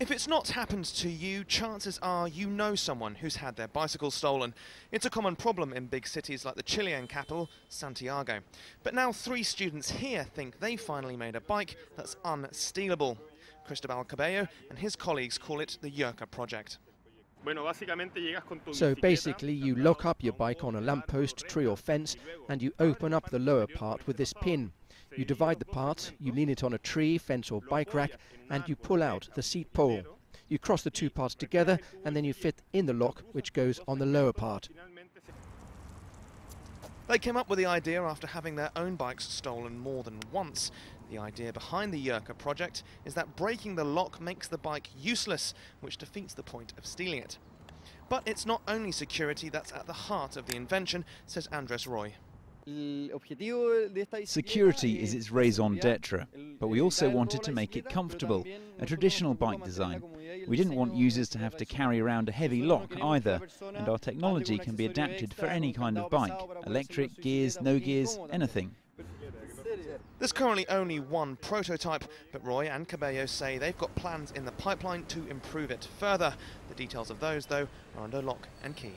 If it's not happened to you, chances are you know someone who's had their bicycle stolen. It's a common problem in big cities like the Chilean capital, Santiago. But now three students here think they finally made a bike that's unstealable. Cristobal Cabello and his colleagues call it the Yerka Project. So basically you lock up your bike on a lamppost, tree or fence and you open up the lower part with this pin. You divide the parts, you lean it on a tree, fence or bike rack and you pull out the seat pole. You cross the two parts together and then you fit in the lock which goes on the lower part. They came up with the idea after having their own bikes stolen more than once. The idea behind the Yerka project is that breaking the lock makes the bike useless, which defeats the point of stealing it. But it's not only security that's at the heart of the invention, says Andres Roy. Security is its raison d'etre, but we also wanted to make it comfortable, a traditional bike design. We didn't want users to have to carry around a heavy lock either, and our technology can be adapted for any kind of bike electric, gears, no gears, anything. There's currently only one prototype, but Roy and Cabello say they've got plans in the pipeline to improve it further. The details of those, though, are under lock and key.